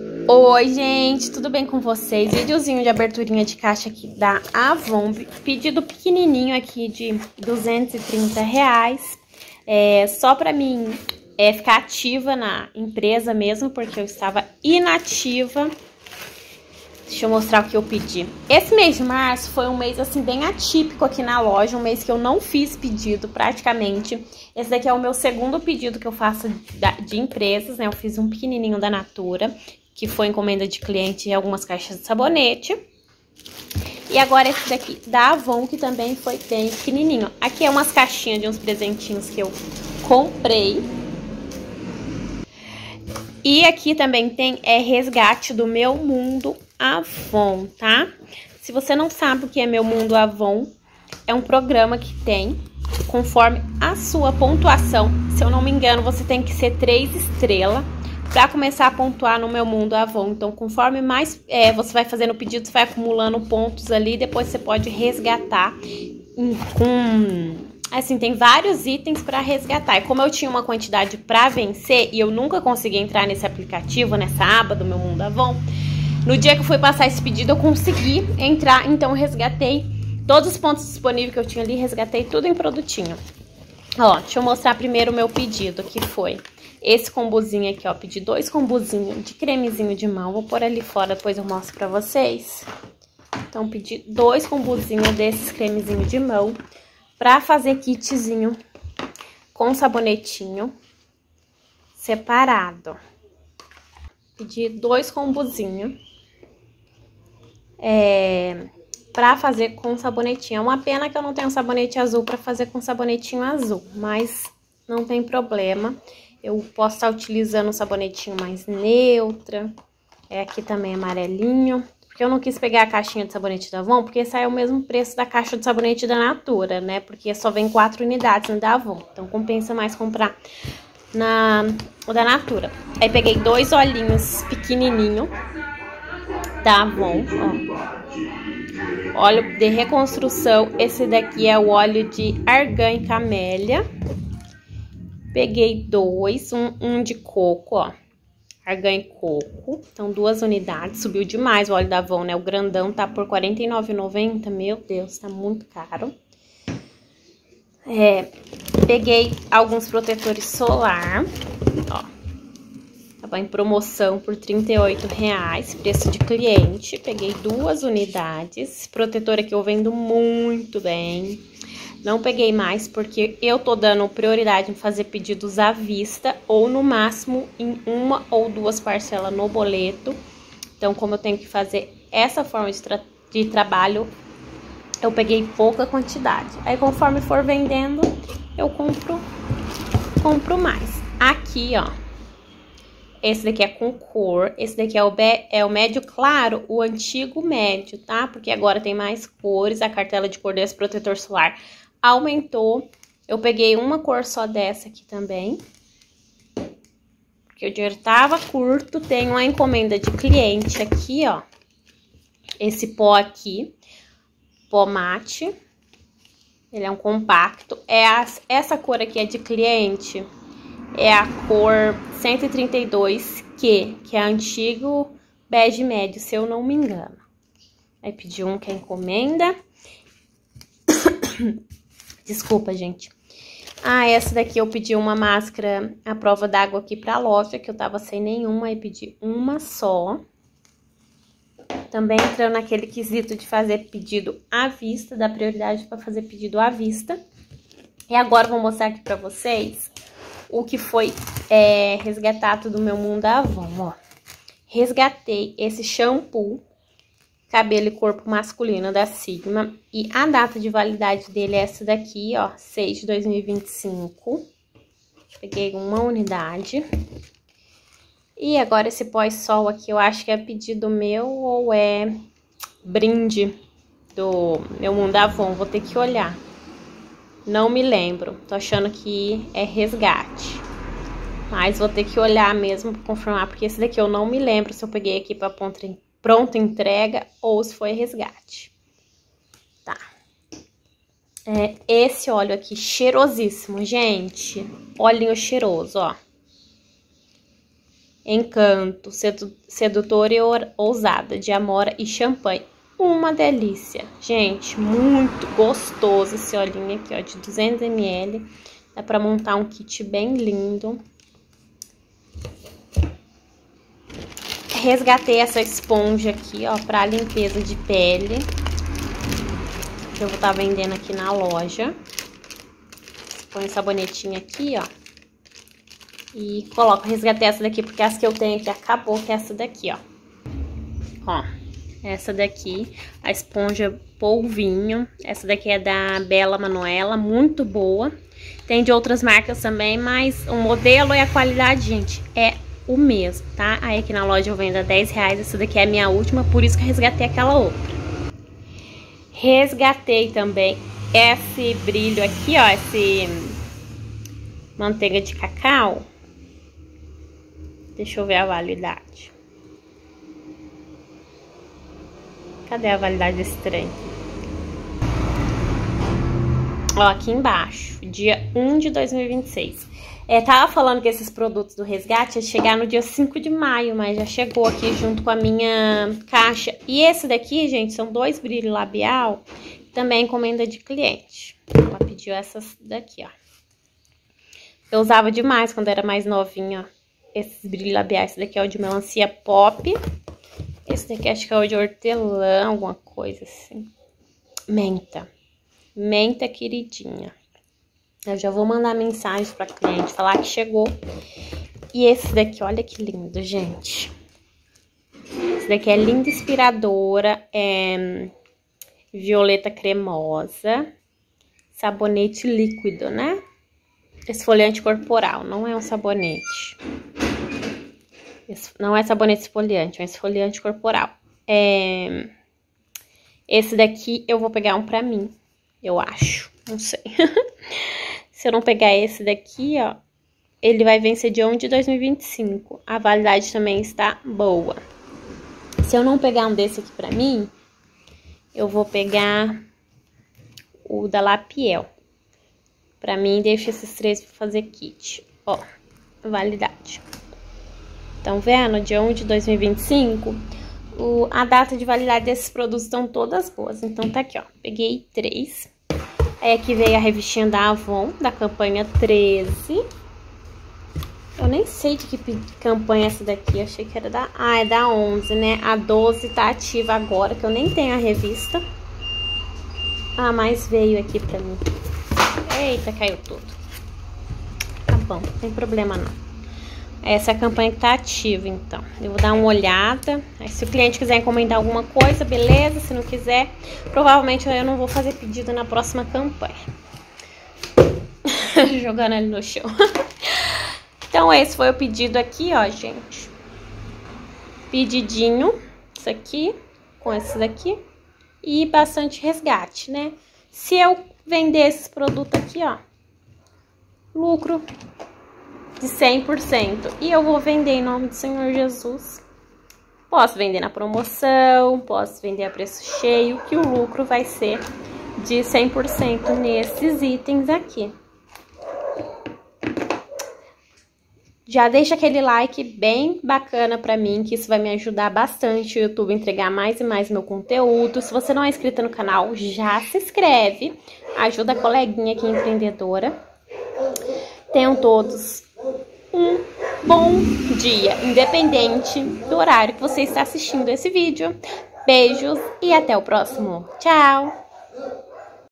Oi, gente, tudo bem com vocês? Videozinho de aberturinha de caixa aqui da Avon, pedido pequenininho aqui de 230 reais, é, só pra mim é, ficar ativa na empresa mesmo, porque eu estava inativa. Deixa eu mostrar o que eu pedi. Esse mês de março foi um mês, assim, bem atípico aqui na loja, um mês que eu não fiz pedido praticamente. Esse daqui é o meu segundo pedido que eu faço de empresas, né? Eu fiz um pequenininho da Natura, que foi encomenda de cliente e algumas caixas de sabonete. E agora esse daqui da Avon, que também foi bem pequenininho. Aqui é umas caixinhas de uns presentinhos que eu comprei. E aqui também tem é resgate do meu mundo Avon, tá? Se você não sabe o que é Meu Mundo Avon, é um programa que tem conforme a sua pontuação. Se eu não me engano, você tem que ser três estrelas para começar a pontuar no Meu Mundo Avon. Então, conforme mais é, você vai fazendo o pedido, você vai acumulando pontos ali, depois você pode resgatar com assim, tem vários itens para resgatar. E como eu tinha uma quantidade para vencer e eu nunca consegui entrar nesse aplicativo, nessa aba do meu Mundo Avon, no dia que eu fui passar esse pedido, eu consegui entrar, então resgatei todos os pontos disponíveis que eu tinha ali, resgatei tudo em produtinho. Ó, deixa eu mostrar primeiro o meu pedido, que foi esse combozinho aqui, ó. Pedi dois combozinhos de cremezinho de mão. Vou pôr ali fora, depois eu mostro pra vocês. Então, pedi dois combozinhos desses cremezinhos de mão pra fazer kitzinho com sabonetinho separado. Pedi dois combozinhos é, pra fazer com sabonetinho. É uma pena que eu não tenho sabonete azul pra fazer com sabonetinho azul, mas não tem problema. Eu posso estar utilizando um sabonetinho mais neutra. É aqui também amarelinho. Porque eu não quis pegar a caixinha de sabonete da Avon, porque sai o mesmo preço da caixa de sabonete da Natura, né? Porque só vem quatro unidades no da Avon. Então compensa mais comprar na da Natura. Aí peguei dois olhinhos pequenininho da Avon, ó. Óleo de reconstrução. Esse daqui é o óleo de argan e camélia. Peguei dois, um, um de coco, ó. Argan coco. Então, duas unidades. Subiu demais o óleo da Avon, né? O grandão tá por R$ 49,90. Meu Deus, tá muito caro. É, peguei alguns protetores solar, ó. Tava em promoção por R$ reais, preço de cliente. Peguei duas unidades. Protetor aqui eu vendo muito bem. Não peguei mais porque eu tô dando prioridade em fazer pedidos à vista ou no máximo em uma ou duas parcelas no boleto. Então, como eu tenho que fazer essa forma de, tra de trabalho, eu peguei pouca quantidade. Aí, conforme for vendendo, eu compro, compro mais. Aqui, ó, esse daqui é com cor, esse daqui é o, é o médio claro, o antigo médio, tá? Porque agora tem mais cores, a cartela de cor desse protetor solar aumentou. Eu peguei uma cor só dessa aqui também. Porque o dinheiro tava curto. Tem uma encomenda de cliente aqui, ó. Esse pó aqui. Pó mate. Ele é um compacto. É as, essa cor aqui é de cliente. É a cor 132 Q, que é antigo bege médio, se eu não me engano. Aí pedi um que é encomenda. Desculpa, gente. Ah, essa daqui eu pedi uma máscara à prova d'água aqui pra loja, que eu tava sem nenhuma, e pedi uma só. Também entrando naquele quesito de fazer pedido à vista, da prioridade para fazer pedido à vista. E agora eu vou mostrar aqui pra vocês o que foi é, resgatado do meu mundo Avon, ó. Resgatei esse shampoo cabelo e corpo masculino da Sigma. E a data de validade dele é essa daqui, ó, 6 de 2025. Peguei uma unidade. E agora esse pós-sol aqui, eu acho que é pedido meu ou é brinde do meu Mundo Avon. Vou ter que olhar. Não me lembro. Tô achando que é resgate. Mas vou ter que olhar mesmo pra confirmar, porque esse daqui eu não me lembro se eu peguei aqui pra ponta pronta entrega ou se foi resgate. Tá. É, esse óleo aqui, cheirosíssimo, gente. Olhinho cheiroso, ó. Encanto, sedu Sedutora e Ousada, de Amora e Champanhe. Uma delícia. Gente, muito gostoso esse olhinho aqui, ó, de 200ml. Dá pra montar um kit bem lindo. Resgatei essa esponja aqui, ó, pra limpeza de pele. Que eu vou estar tá vendendo aqui na loja. Põe o sabonetinho aqui, ó. E coloco, resgatei essa daqui, porque essa que eu tenho aqui acabou, que é essa daqui, ó. Ó, essa daqui, a esponja polvinho. Essa daqui é da Bela Manuela, muito boa. Tem de outras marcas também, mas o modelo e a qualidade, gente, é o mesmo, tá? Aí aqui na loja eu vendo a 10 reais, essa daqui é a minha última, por isso que eu resgatei aquela outra. Resgatei também esse brilho aqui, ó, esse manteiga de cacau. Deixa eu ver a validade. Cadê a validade desse trem? Ó, aqui embaixo, dia 1 de 2026. É, tava falando que esses produtos do resgate ia chegar no dia 5 de maio, mas já chegou aqui junto com a minha caixa. E esse daqui, gente, são dois brilho labial, também encomenda de cliente. Ela pediu essas daqui, ó. Eu usava demais quando era mais novinha, ó esses brilhos labiais. Esse daqui é o de melancia pop. Esse daqui acho que é o de hortelã, alguma coisa assim. Menta. Menta queridinha. Eu já vou mandar mensagem pra cliente falar que chegou. E esse daqui, olha que lindo, gente. Esse daqui é linda inspiradora. É violeta cremosa. Sabonete líquido, né? Esfoliante corporal, não é um sabonete. Não é sabonete esfoliante, é um esfoliante corporal. É... Esse daqui eu vou pegar um pra mim, eu acho. Não sei. Se eu não pegar esse daqui, ó, ele vai vencer de 1 de 2025. A validade também está boa. Se eu não pegar um desse aqui pra mim, eu vou pegar o da Lapiel. Pra mim, deixa esses três pra fazer kit. Ó, validade. Então, vendo? Dia 1 de 2025, o, a data de validade desses produtos estão todas boas. Então, tá aqui, ó. Peguei três. Aí aqui veio a revistinha da Avon, da campanha 13. Eu nem sei de que campanha é essa daqui. Eu achei que era da... Ah, é da 11, né? A 12 tá ativa agora, que eu nem tenho a revista. Ah, mas veio aqui pra mim. Eita, caiu tudo. Tá bom, não tem problema não. Essa é a campanha que tá ativa, então. Eu vou dar uma olhada. Aí, se o cliente quiser encomendar alguma coisa, beleza. Se não quiser, provavelmente eu não vou fazer pedido na próxima campanha. Jogando ele no chão. então, esse foi o pedido aqui, ó, gente. Pedidinho. Isso aqui. Com esse daqui. E bastante resgate, né? Se eu vender esses produtos aqui, ó. Lucro de 100%. E eu vou vender em nome do Senhor Jesus. Posso vender na promoção, posso vender a preço cheio, que o lucro vai ser de 100% nesses itens aqui. Já deixa aquele like bem bacana pra mim, que isso vai me ajudar bastante o YouTube a entregar mais e mais meu conteúdo. Se você não é inscrito no canal, já se inscreve. Ajuda a coleguinha aqui empreendedora. Tenham todos um bom dia, independente do horário que você está assistindo esse vídeo. Beijos e até o próximo. Tchau!